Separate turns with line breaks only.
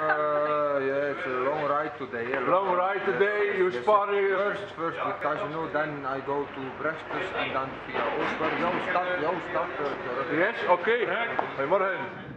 Uh, yeah, it's a long ride today. Yeah,
Long ride today, you
Yes,
spar
First, first with Casino, then I go to Bresters and then via Oostburg. Jouw stad, jouw stad.
Yes, oké. Goedemorgen.